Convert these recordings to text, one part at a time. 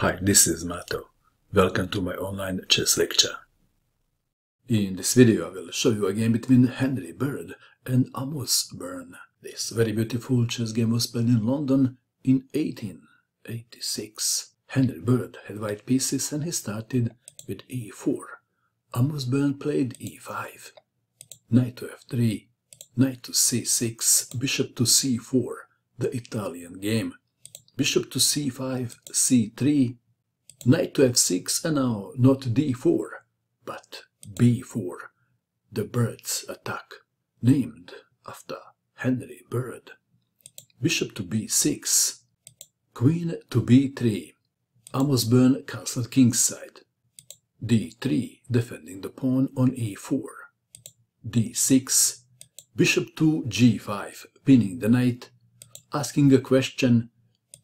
Hi, this is Mato. Welcome to my online chess lecture. In this video I will show you a game between Henry Bird and Amos Burn. This very beautiful chess game was played in London in 1886. Henry Bird had white pieces and he started with e4. Amos Burn played e5. Knight to f3, knight to c6, bishop to c4, the Italian game bishop to c5, c3, knight to f6, and now not d4, but b4, the bird's attack, named after Henry Bird. Bishop to b6, queen to b3, Amos castle kingside, d3, defending the pawn on e4, d6, bishop to g5, pinning the knight, asking a question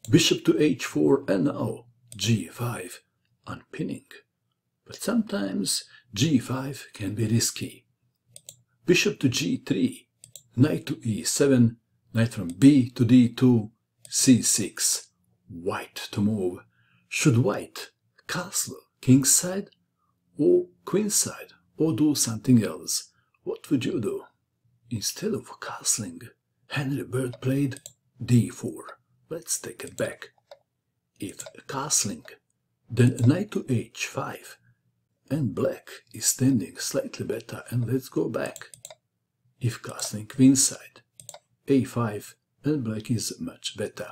bishop to h4 and now g5, unpinning. But sometimes g5 can be risky. Bishop to g3, knight to e7, knight from b to d2, c6, white to move. Should white castle kingside or queenside or do something else? What would you do? Instead of castling, Henry Bird played d4. Let's take it back. If castling, then knight to h5, and black is standing slightly better, and let's go back. If castling queenside, a5, and black is much better.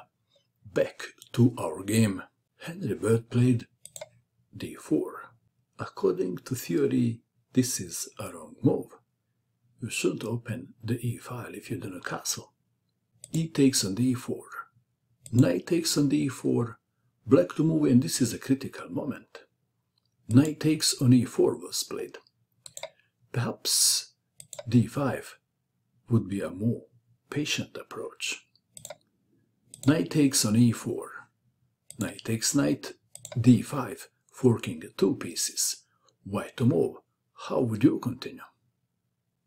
Back to our game. Henry Bird played d4. According to theory, this is a wrong move. You should open the e file if you do not castle. e takes on d4 Knight takes on d4, black to move, and this is a critical moment. Knight takes on e4 was played. Perhaps d5 would be a more patient approach. Knight takes on e4. Knight takes knight, d5, forking two pieces. White to move. How would you continue?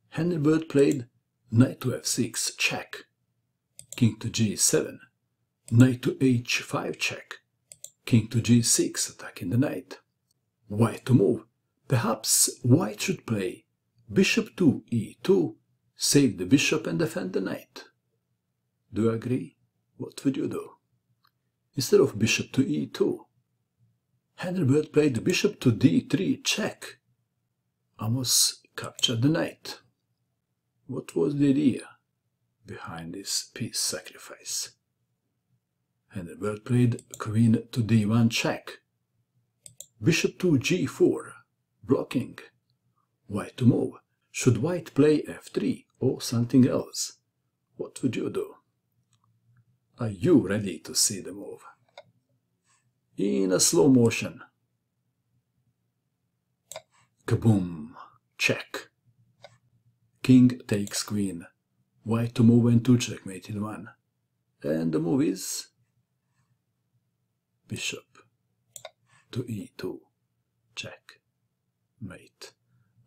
Henry Bird played knight to f6, check. King to g7, Knight to h5 check. King to g6 attacking the knight. White to move. Perhaps white should play bishop to e2, save the bishop and defend the knight. Do you agree? What would you do? Instead of bishop to e2, Henry Bird played bishop to d3 check. Amos captured the knight. What was the idea behind this piece sacrifice? And the bird played queen to d1 check. Bishop to g4, blocking. White to move. Should white play f3 or something else? What would you do? Are you ready to see the move? In a slow motion. Kaboom! Check. King takes queen. White to move and to checkmate in one. And the move is bishop. To e2 check mate.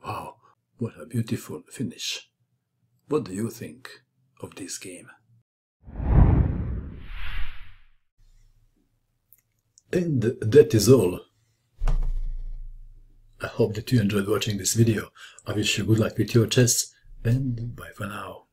Wow what a beautiful finish. What do you think of this game? And that is all. I hope that you enjoyed watching this video. I wish you good luck with your chess and bye for now.